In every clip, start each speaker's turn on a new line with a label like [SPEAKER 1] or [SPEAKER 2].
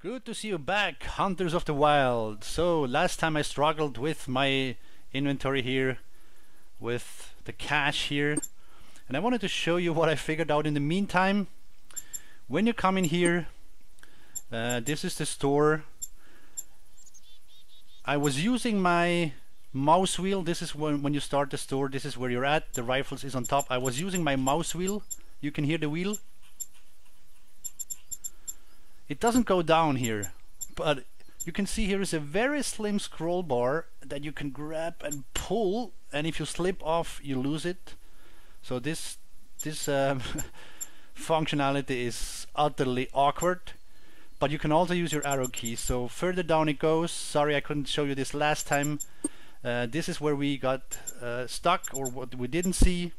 [SPEAKER 1] Good to see you back, Hunters of the Wild. So, last time I struggled with my inventory here, with the cache here, and I wanted to show you what I figured out in the meantime. When you come in here, uh, this is the store. I was using my mouse wheel. This is when, when you start the store, this is where you're at. The rifles is on top. I was using my mouse wheel. You can hear the wheel it doesn't go down here, but you can see here is a very slim scroll bar that you can grab and pull, and if you slip off, you lose it. So this this um, functionality is utterly awkward. But you can also use your arrow key. So further down it goes. Sorry I couldn't show you this last time. Uh, this is where we got uh, stuck or what we didn't see.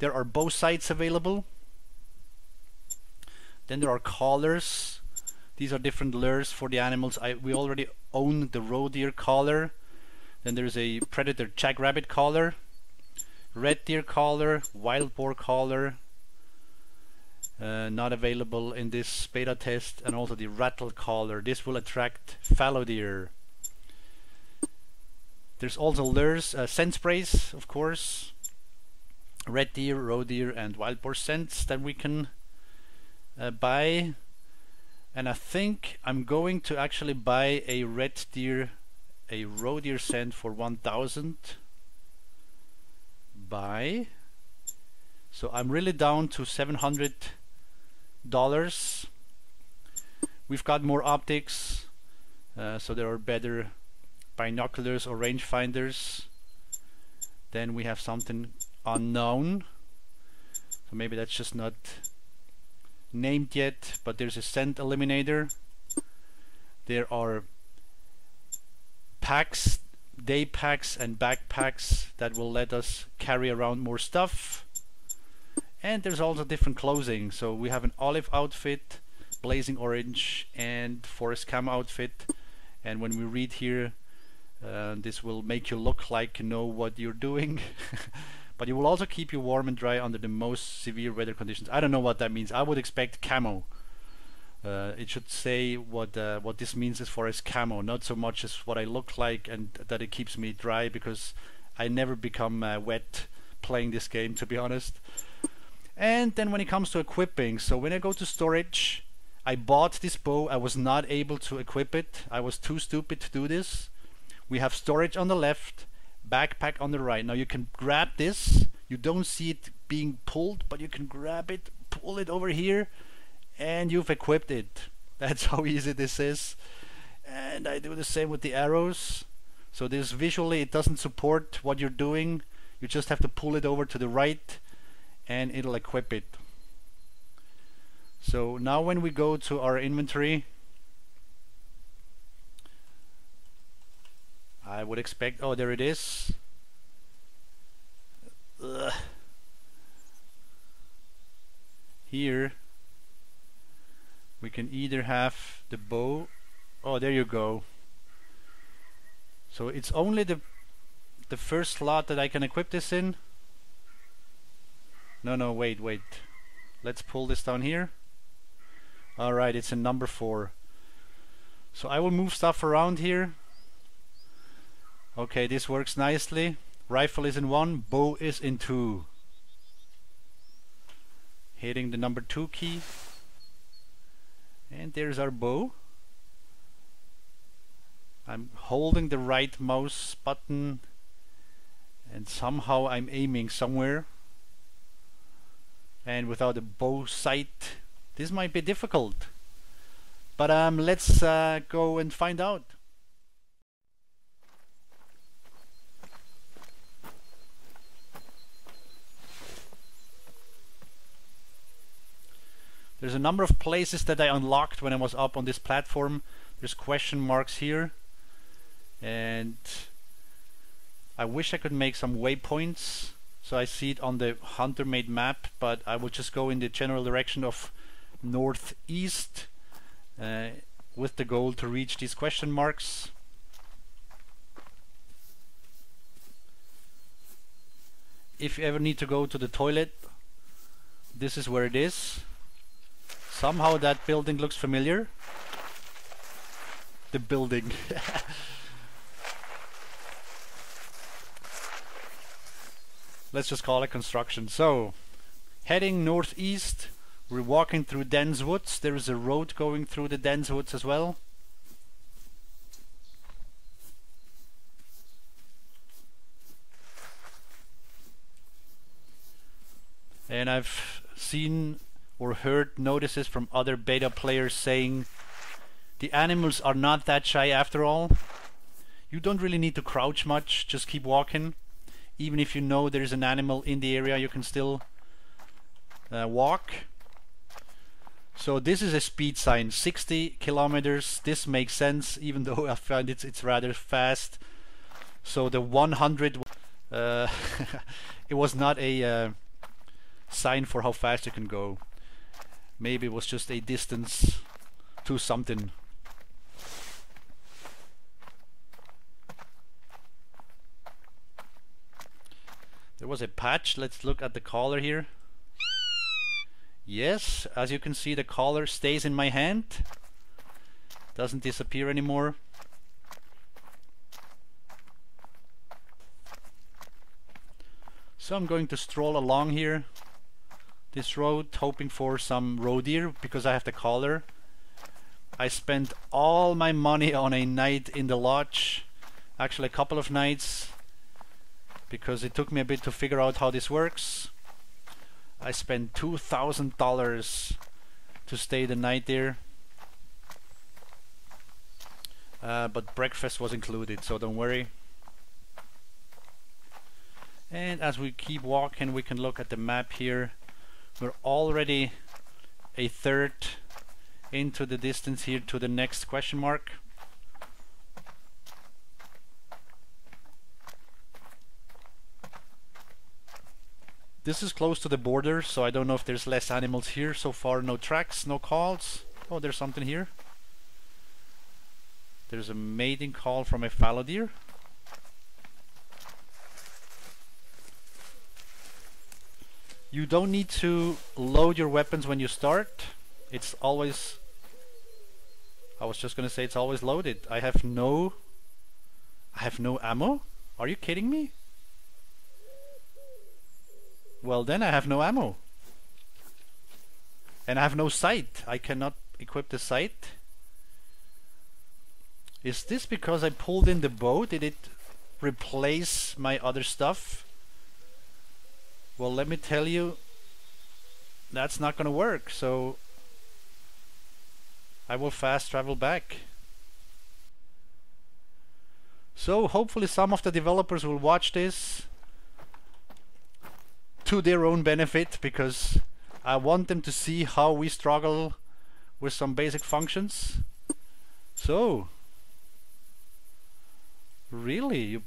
[SPEAKER 1] There are both sights available. Then there are callers these are different lures for the animals. I, we already own the roe deer caller. Then there's a predator jackrabbit caller, red deer caller, wild boar caller. Uh, not available in this beta test, and also the rattle caller. This will attract fallow deer. There's also lures, uh, scent sprays, of course, red deer, roe deer, and wild boar scents that we can uh, buy and I think I'm going to actually buy a red deer a roe deer scent for 1000 buy. So I'm really down to 700 dollars. We've got more optics uh, so there are better binoculars or rangefinders. Then we have something unknown. So maybe that's just not named yet, but there's a scent eliminator. There are packs, day packs and backpacks that will let us carry around more stuff. And there's also different clothing. So we have an olive outfit, blazing orange and forest cam outfit. And when we read here, uh, this will make you look like you know what you're doing. but it will also keep you warm and dry under the most severe weather conditions. I don't know what that means. I would expect camo. Uh, it should say what uh, what this means as far as camo, not so much as what I look like and that it keeps me dry because I never become uh, wet playing this game to be honest. And then when it comes to equipping, so when I go to storage, I bought this bow. I was not able to equip it. I was too stupid to do this. We have storage on the left backpack on the right. Now you can grab this. You don't see it being pulled, but you can grab it, pull it over here, and you've equipped it. That's how easy this is. And I do the same with the arrows. So this visually it doesn't support what you're doing. You just have to pull it over to the right and it'll equip it. So now when we go to our inventory I would expect oh there it is. Ugh. here we can either have the bow. Oh there you go. So it's only the the first slot that I can equip this in. No no wait wait. Let's pull this down here. Alright it's in number four. So I will move stuff around here Okay, this works nicely. Rifle is in one, bow is in two. Hitting the number two key. And there's our bow. I'm holding the right mouse button and somehow I'm aiming somewhere and without a bow sight this might be difficult but um, let's uh, go and find out There's a number of places that I unlocked when I was up on this platform. There's question marks here. And I wish I could make some waypoints. So I see it on the hunter mate map, but I will just go in the general direction of northeast uh, with the goal to reach these question marks. If you ever need to go to the toilet, this is where it is. Somehow that building looks familiar. the building. Let's just call it construction. So, heading northeast, we're walking through dense woods. There is a road going through the dense woods as well. And I've seen or heard notices from other beta players saying the animals are not that shy after all. You don't really need to crouch much, just keep walking. Even if you know there's an animal in the area, you can still uh, walk. So this is a speed sign, 60 kilometers. This makes sense, even though I find it's it's rather fast. So the 100, uh, it was not a uh, sign for how fast you can go. Maybe it was just a distance to something. There was a patch. Let's look at the caller here. Yes, as you can see the caller stays in my hand. Doesn't disappear anymore. So I'm going to stroll along here this road hoping for some roe deer because I have the caller. I spent all my money on a night in the lodge actually a couple of nights because it took me a bit to figure out how this works. I spent $2,000 to stay the night there. Uh, but breakfast was included, so don't worry. And as we keep walking, we can look at the map here. We're already a third into the distance here to the next question mark. This is close to the border, so I don't know if there's less animals here. So far, no tracks, no calls. Oh, there's something here. There's a mating call from a fallow deer. You don't need to load your weapons when you start. It's always... I was just gonna say it's always loaded. I have no... I have no ammo? Are you kidding me? Well then I have no ammo. And I have no sight. I cannot equip the sight. Is this because I pulled in the bow? Did it replace my other stuff? Well, let me tell you, that's not going to work. So I will fast travel back. So hopefully some of the developers will watch this to their own benefit because I want them to see how we struggle with some basic functions. So, really? You,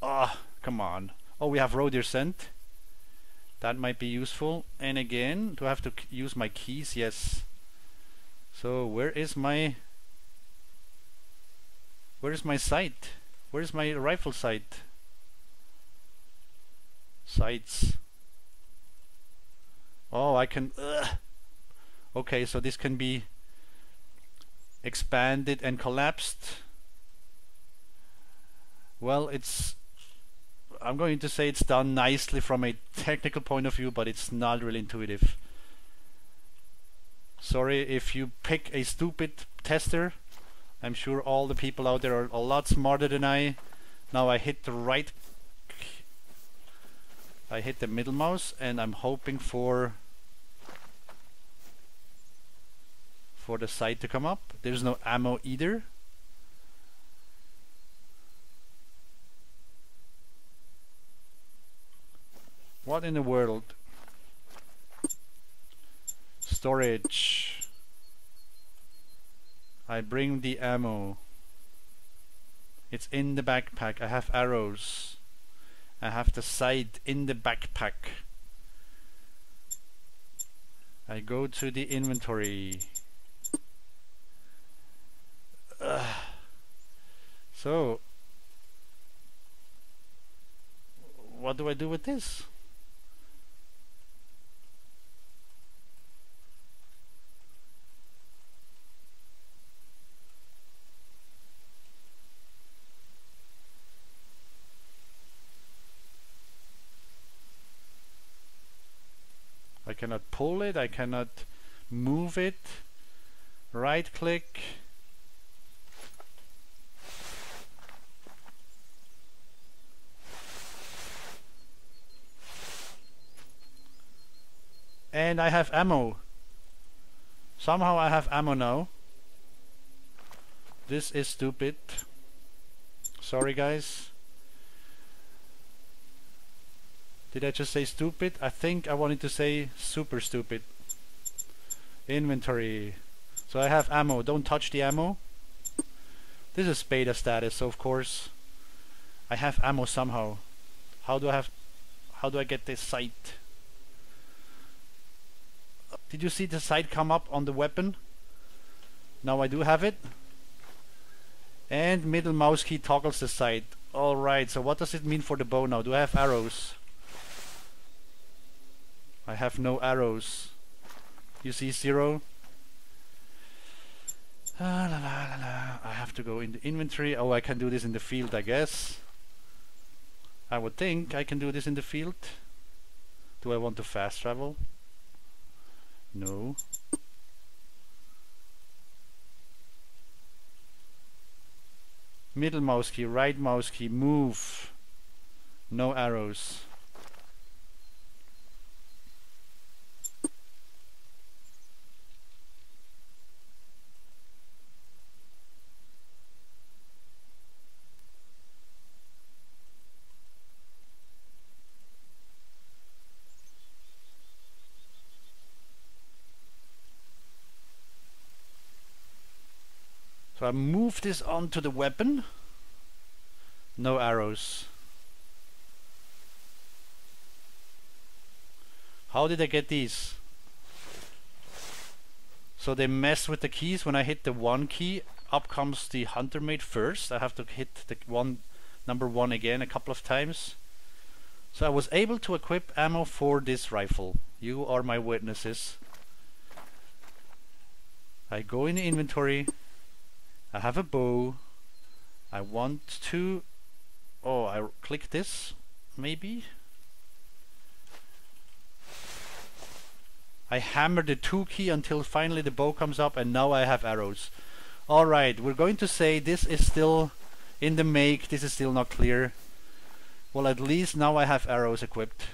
[SPEAKER 1] ah, come on. Oh, we have roe deer scent. That might be useful. And again, do I have to use my keys? Yes. So, where is my... Where is my sight? Where is my rifle sight? sights. Oh, I can... Ugh. Okay, so this can be expanded and collapsed. Well, it's... I'm going to say it's done nicely from a technical point of view, but it's not really intuitive. Sorry if you pick a stupid tester. I'm sure all the people out there are a lot smarter than I. Now I hit the right I hit the middle mouse and I'm hoping for for the sight to come up. There's no ammo either. What in the world? Storage. I bring the ammo. It's in the backpack. I have arrows. I have the sight in the backpack. I go to the inventory. Ugh. So, what do I do with this? Cannot pull it, I cannot move it. Right click. And I have ammo. Somehow I have ammo now. This is stupid. Sorry guys. Did I just say stupid? I think I wanted to say super stupid. Inventory. So I have ammo. Don't touch the ammo. This is beta status, so of course I have ammo somehow. How do I have how do I get this sight? Did you see the sight come up on the weapon? Now I do have it. And middle mouse key toggles the sight. Alright, so what does it mean for the bow now? Do I have arrows? I have no arrows. You see zero? Ah, la, la, la, I have to go in the inventory. Oh, I can do this in the field, I guess. I would think I can do this in the field. Do I want to fast travel? No. Middle mouse key, right mouse key, move. No arrows. I move this onto the weapon. No arrows. How did I get these? So they mess with the keys. When I hit the one key, up comes the hunter mate first. I have to hit the one number one again a couple of times. So I was able to equip ammo for this rifle. You are my witnesses. I go in the inventory, I have a bow. I want to... Oh, I click this, maybe? I hammer the 2 key until finally the bow comes up and now I have arrows. Alright, we're going to say this is still in the make, this is still not clear. Well, at least now I have arrows equipped.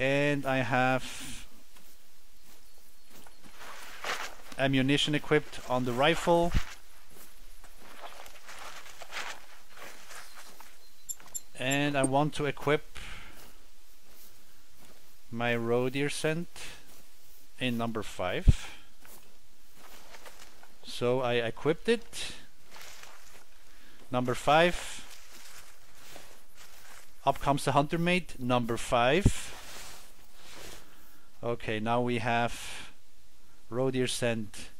[SPEAKER 1] And I have ammunition equipped on the rifle. And I want to equip my roe deer scent in number 5. So I equipped it. Number 5. Up comes the hunter mate, number 5. Okay, now we have roe deer scent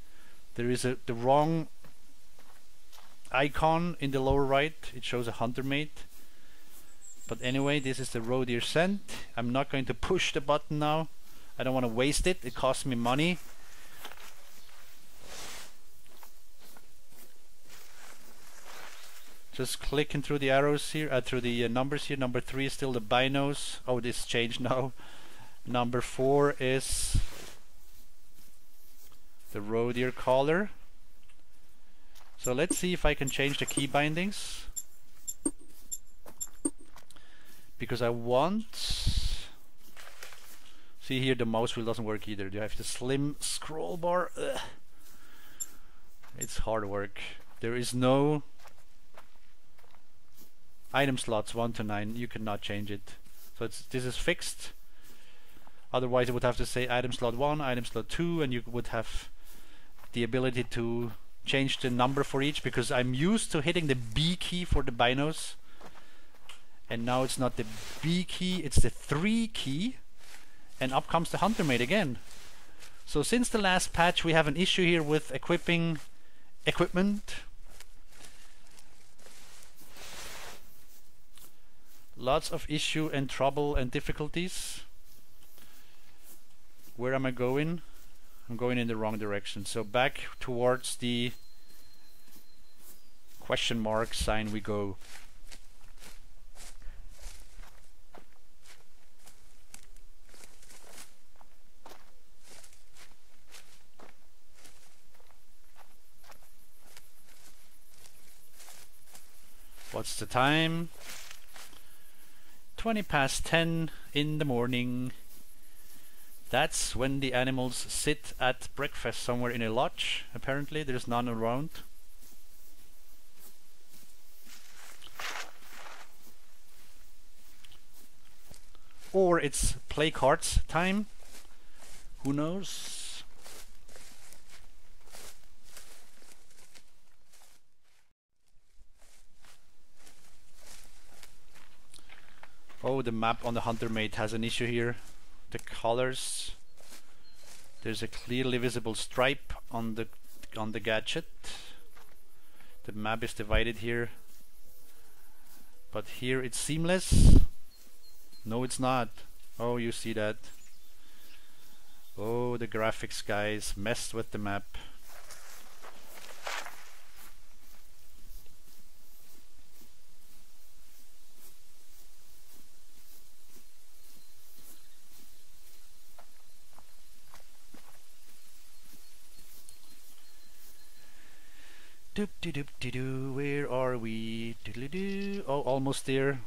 [SPEAKER 1] there is a the wrong icon in the lower right. It shows a hunter mate. But anyway this is the roe deer scent I'm not going to push the button now. I don't want to waste it. It costs me money. Just clicking through the arrows here uh, through the uh, numbers here. Number three is still the binos. Oh this changed now. Number four is the roe deer caller. So let's see if I can change the key bindings. Because I want... See here the mouse wheel doesn't work either. Do you have the slim scroll bar? Ugh. It's hard work. There is no item slots 1 to 9. You cannot change it. So it's this is fixed. Otherwise it would have to say item slot 1, item slot 2 and you would have the ability to change the number for each because I'm used to hitting the B key for the binos and now it's not the B key it's the 3 key and up comes the hunter mate again. So since the last patch we have an issue here with equipping equipment. Lots of issue and trouble and difficulties. Where am I going I'm going in the wrong direction. So back towards the question mark sign we go. What's the time? 20 past 10 in the morning. That's when the animals sit at breakfast somewhere in a lodge. Apparently there's none around. Or it's play cards time. Who knows? Oh, the map on the Hunter Mate has an issue here. The colors. There's a clearly visible stripe on the on the gadget. The map is divided here. But here it's seamless. No, it's not. Oh, you see that. Oh, the graphics guys messed with the map. De doop de doo, where are we? Doodly doo. Oh, almost there.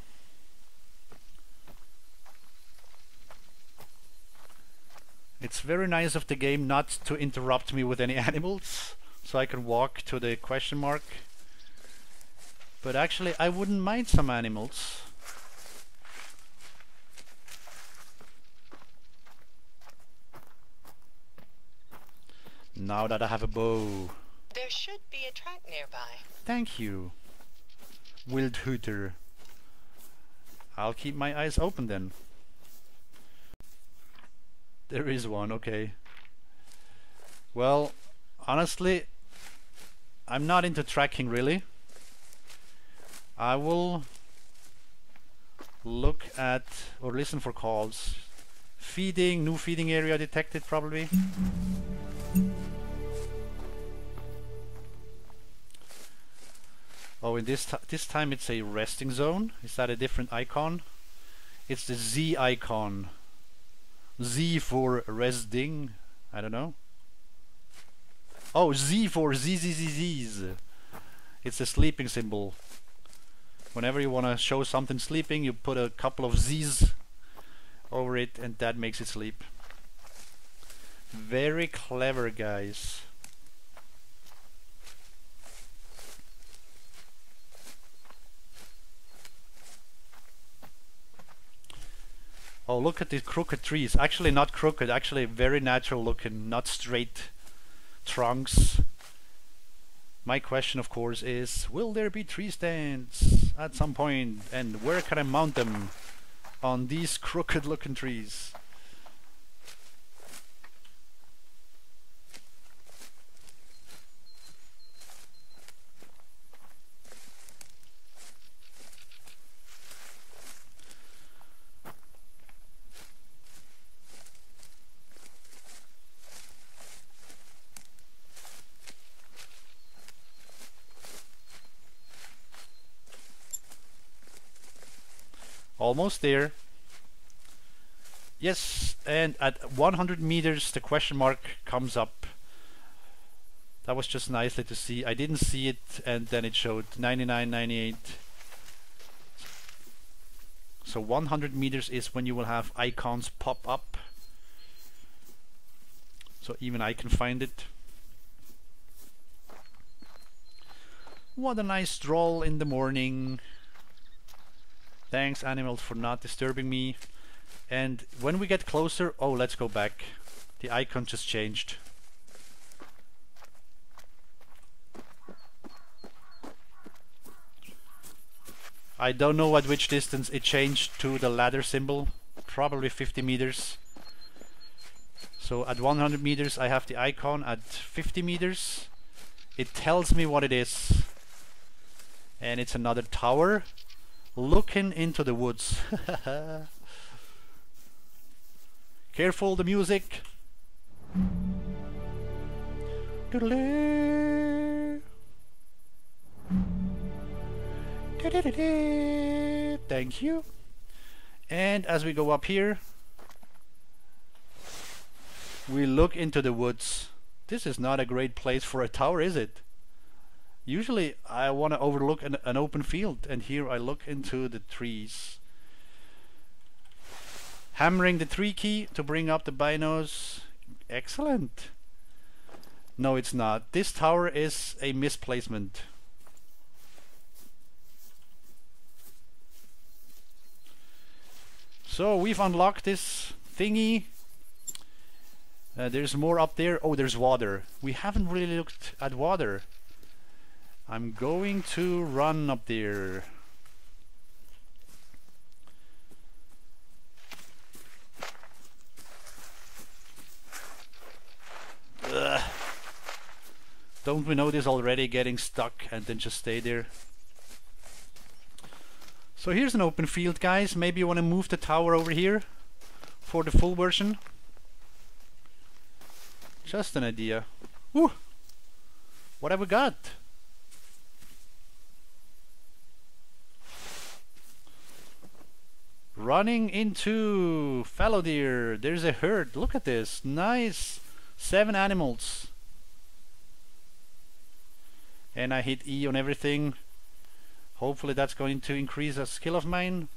[SPEAKER 1] It's very nice of the game not to interrupt me with any animals, so I can walk to the question mark. But actually, I wouldn't mind some animals. Now that I have a bow.
[SPEAKER 2] There should be a track nearby.
[SPEAKER 1] Thank you, Wildhüter. I'll keep my eyes open then. There is one, okay. Well, honestly, I'm not into tracking really. I will look at or listen for calls. Feeding, new feeding area detected probably. Oh, in this this time it's a resting zone. Is that a different icon? It's the Z icon. Z for resting. I don't know. Oh, Z for Z Z Z Z's. It's a sleeping symbol. Whenever you want to show something sleeping, you put a couple of Z's over it and that makes it sleep. Very clever, guys. Oh, look at these crooked trees. Actually not crooked, actually very natural looking, not straight trunks. My question, of course, is will there be tree stands at some point and where can I mount them on these crooked looking trees? Almost there. Yes, and at 100 meters the question mark comes up. That was just nicely to see. I didn't see it and then it showed 99, 98. So 100 meters is when you will have icons pop up. So even I can find it. What a nice stroll in the morning. Thanks animals for not disturbing me. And when we get closer, oh let's go back. The icon just changed. I don't know at which distance it changed to the ladder symbol. Probably 50 meters. So at 100 meters I have the icon. At 50 meters it tells me what it is. And it's another tower looking into the woods. Careful the music. Thank you. And as we go up here, we look into the woods. This is not a great place for a tower, is it? Usually I want to overlook an, an open field and here I look into the trees. Hammering the 3 key to bring up the binos. Excellent. No, it's not. This tower is a misplacement. So we've unlocked this thingy. Uh, there's more up there. Oh, there's water. We haven't really looked at water. I'm going to run up there. Ugh. Don't we know this already, getting stuck and then just stay there? So here's an open field, guys. Maybe you want to move the tower over here for the full version. Just an idea. Woo! What have we got? Running into fallow deer. There's a herd. Look at this. Nice. Seven animals. And I hit E on everything. Hopefully that's going to increase a skill of mine.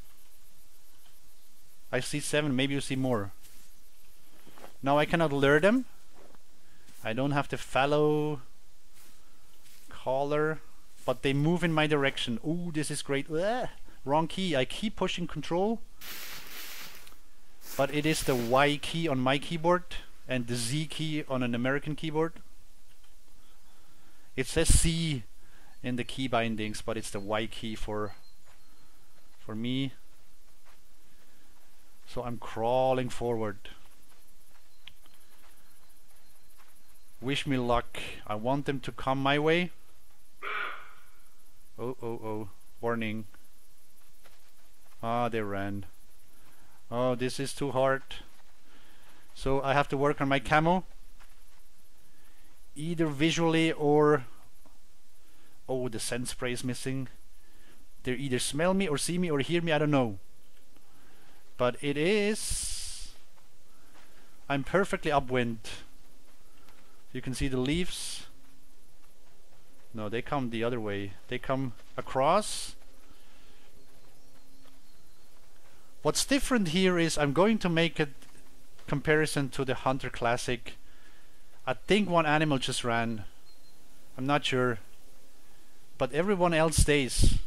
[SPEAKER 1] I see seven, maybe you see more. Now I cannot lure them. I don't have the fallow caller, but they move in my direction. Ooh, this is great. Ugh, wrong key. I keep pushing control, but it is the Y key on my keyboard and the Z key on an American keyboard. It says C in the key bindings, but it's the Y key for for me. So I'm crawling forward. Wish me luck. I want them to come my way. Oh, oh, oh. Warning. Ah, they ran. Oh, this is too hard. So I have to work on my camo. Either visually or... Oh, the scent spray is missing. They either smell me or see me or hear me, I don't know. But it is... I'm perfectly upwind. You can see the leaves. No, they come the other way. They come across. What's different here is I'm going to make a comparison to the Hunter Classic. I think one animal just ran. I'm not sure. But everyone else stays.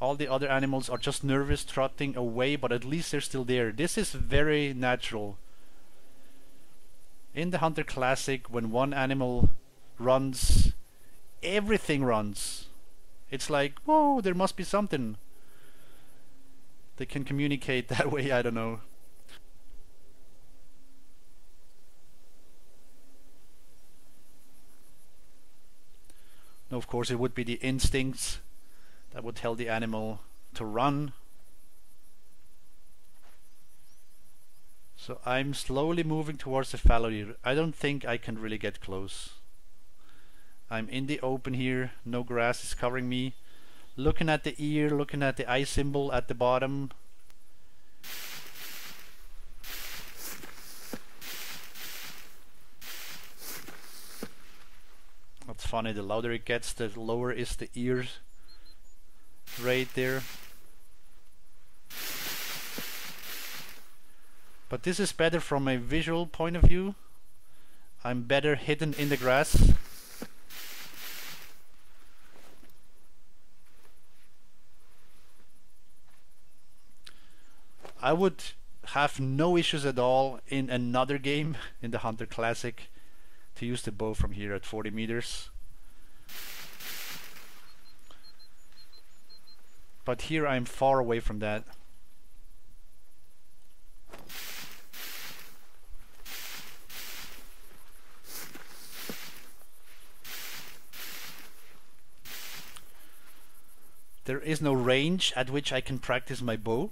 [SPEAKER 1] All the other animals are just nervous, trotting away, but at least they're still there. This is very natural. In the Hunter Classic, when one animal runs, everything runs. It's like, whoa, there must be something. They can communicate that way, I don't know. No, of course, it would be the instincts that would tell the animal to run So I'm slowly moving towards the fallow. I don't think I can really get close. I'm in the open here, no grass is covering me. Looking at the ear, looking at the eye symbol at the bottom. That's funny, the louder it gets, the lower is the ears right there. But this is better from a visual point of view. I'm better hidden in the grass. I would have no issues at all in another game in the Hunter Classic to use the bow from here at 40 meters. But here I'm far away from that. There is no range at which I can practice my bow.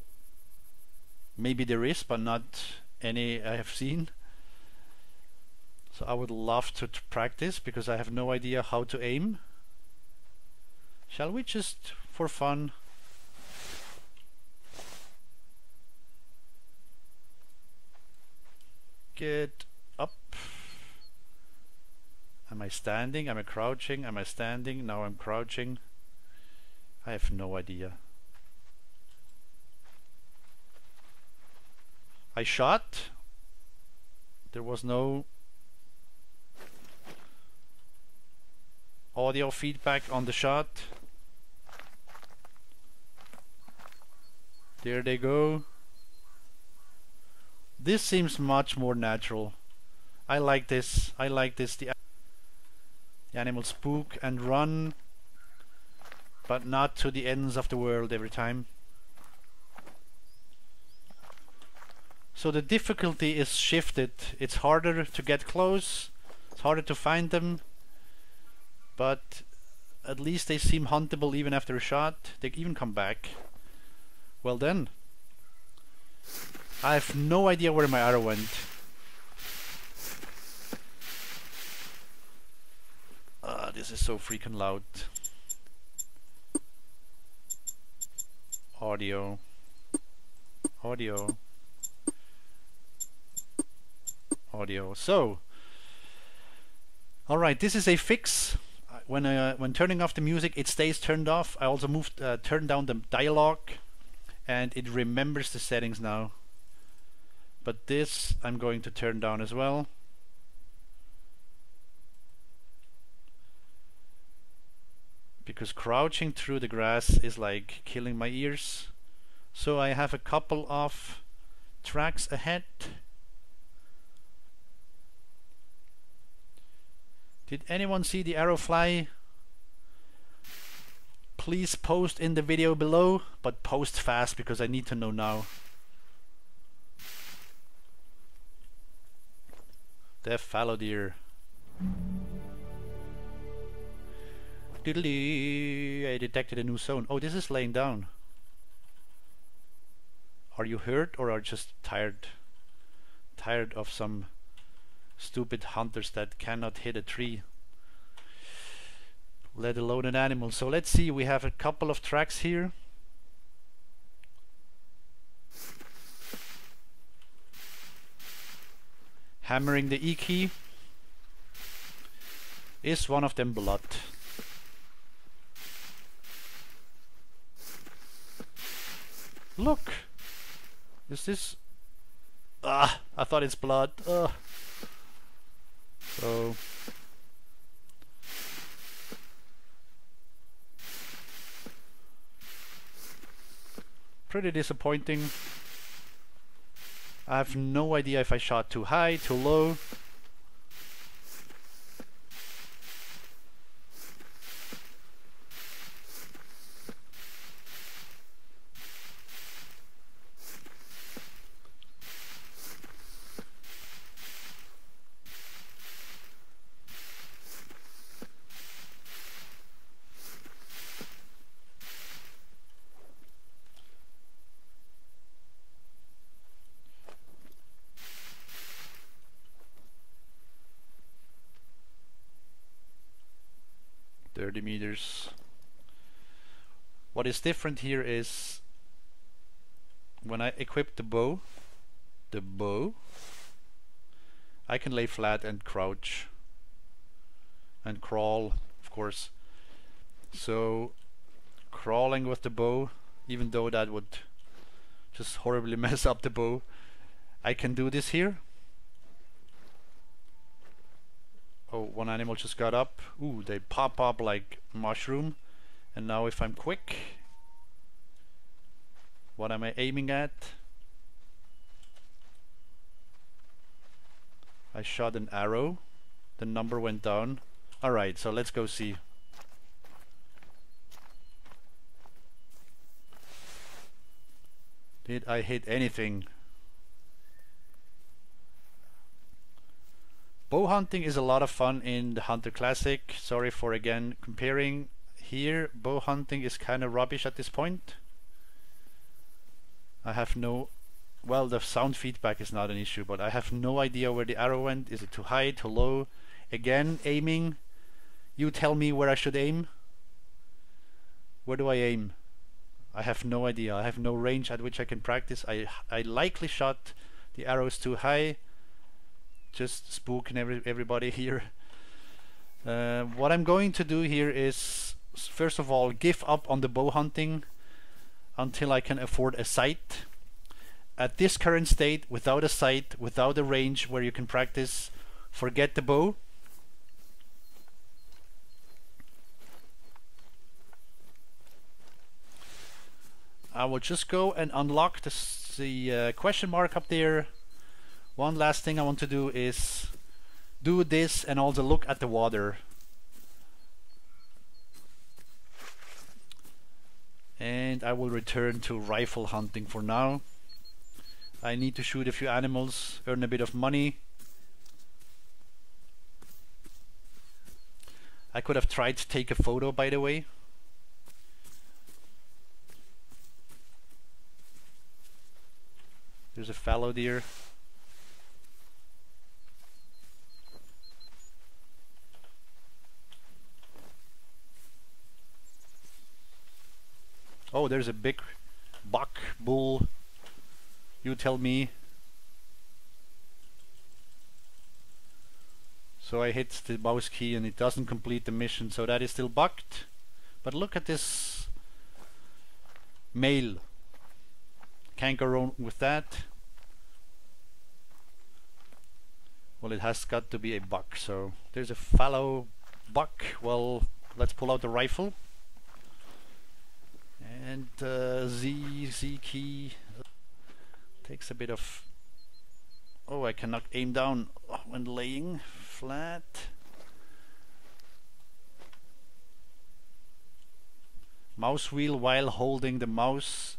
[SPEAKER 1] Maybe there is, but not any I have seen. So I would love to, practice because I have no idea how to aim. Shall we just, for fun, get up? Am I standing? Am I crouching? Am I standing? Now I'm crouching. I have no idea. I shot. There was no audio feedback on the shot. There they go. This seems much more natural. I like this. I like this. The, the animals spook and run, but not to the ends of the world every time. So the difficulty is shifted. It's harder to get close. It's harder to find them. But at least they seem huntable even after a shot. They even come back. Well then. I have no idea where my arrow went. Ah, this is so freaking loud. Audio. Audio. Audio. So, alright, this is a fix. When uh, when turning off the music, it stays turned off. I also moved, uh, turned down the dialogue and it remembers the settings now but this I'm going to turn down as well because crouching through the grass is like killing my ears so I have a couple of tracks ahead did anyone see the arrow fly please post in the video below, but post fast because I need to know now. The fallow deer. I detected a new zone. Oh, this is laying down. Are you hurt or are you just tired? Tired of some stupid hunters that cannot hit a tree let alone an animal. So let's see, we have a couple of tracks here. Hammering the E key. Is one of them blood? Look! Is this... Ah! I thought it's blood. Ugh. So... pretty disappointing. I have no idea if I shot too high, too low. Meters. What is different here is when I equip the bow, the bow, I can lay flat and crouch and crawl, of course. So crawling with the bow, even though that would just horribly mess up the bow, I can do this here Oh, one animal just got up. Ooh, they pop up like mushroom. And now if I'm quick, what am I aiming at? I shot an arrow. The number went down. Alright, so let's go see. Did I hit anything? Bow hunting is a lot of fun in the Hunter Classic. Sorry for again comparing. Here, bow hunting is kind of rubbish at this point. I have no... Well, the sound feedback is not an issue, but I have no idea where the arrow went. Is it too high, too low? Again, aiming. You tell me where I should aim. Where do I aim? I have no idea. I have no range at which I can practice. I, I likely shot the arrows too high just spooking every everybody here. Uh, what I'm going to do here is first of all give up on the bow hunting until I can afford a sight. At this current state, without a sight, without a range where you can practice, forget the bow. I will just go and unlock the, the uh, question mark up there. One last thing I want to do is do this and also look at the water. And I will return to rifle hunting for now. I need to shoot a few animals, earn a bit of money. I could have tried to take a photo by the way. There's a fallow deer. Oh, there's a big buck, bull. You tell me. So I hit the mouse key and it doesn't complete the mission, so that is still bucked. But look at this male. Can't go wrong with that. Well, it has got to be a buck, so there's a fallow buck. Well, let's pull out the rifle and uh, Z Z key. Takes a bit of oh I cannot aim down when laying flat. Mouse wheel while holding the mouse.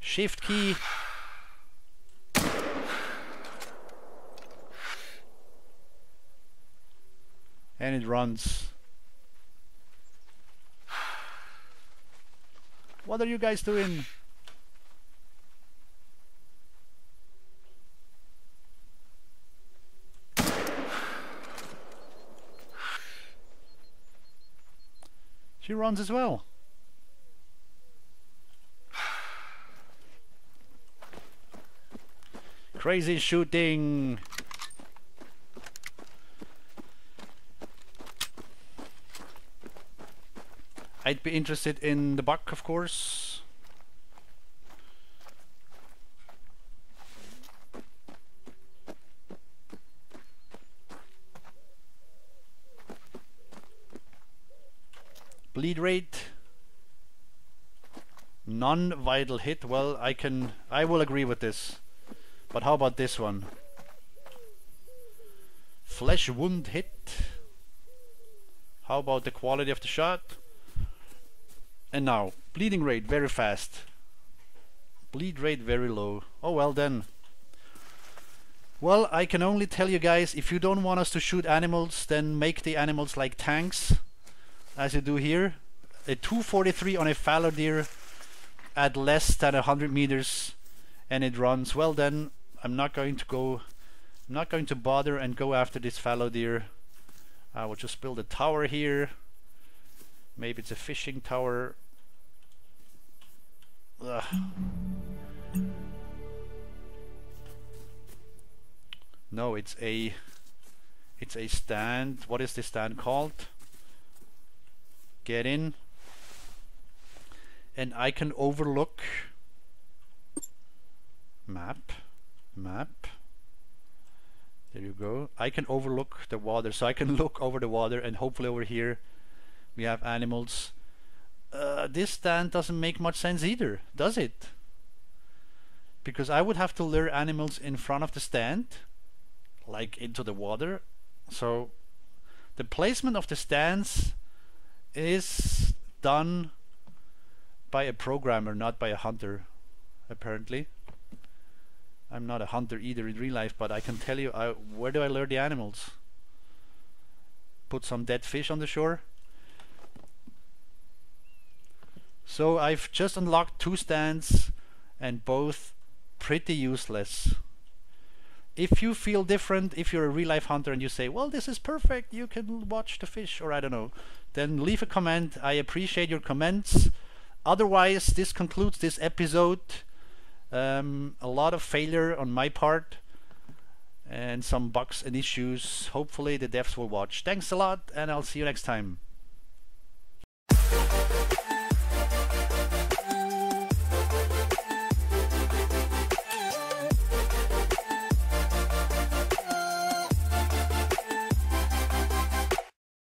[SPEAKER 1] Shift key. And it runs What are you guys doing? She runs as well. Crazy shooting. I'd be interested in the buck, of course. Bleed rate. Non-vital hit. Well, I can... I will agree with this. But how about this one? Flesh wound hit. How about the quality of the shot? And now, bleeding rate very fast. Bleed rate very low. Oh well then. Well, I can only tell you guys, if you don't want us to shoot animals, then make the animals like tanks, as you do here. A 243 on a fallow deer at less than 100 meters and it runs. Well then, I'm not going to go, I'm not going to bother and go after this fallow deer. I will just build a tower here. Maybe it's a fishing tower. Ugh. No, it's a it's a stand. What is this stand called? Get in. And I can overlook map map there you go I can overlook the water so I can look over the water and hopefully over here we have animals. Uh, this stand doesn't make much sense either, does it? Because I would have to lure animals in front of the stand, like into the water. So the placement of the stands is done by a programmer, not by a hunter, apparently. I'm not a hunter either in real life, but I can tell you I, where do I lure the animals? Put some dead fish on the shore? So I've just unlocked two stands and both pretty useless. If you feel different, if you're a real life hunter and you say, well, this is perfect, you can watch the fish, or I don't know, then leave a comment. I appreciate your comments. Otherwise, this concludes this episode. Um, a lot of failure on my part. and some bugs and issues. Hopefully the devs will watch. Thanks a lot and I'll see you next time.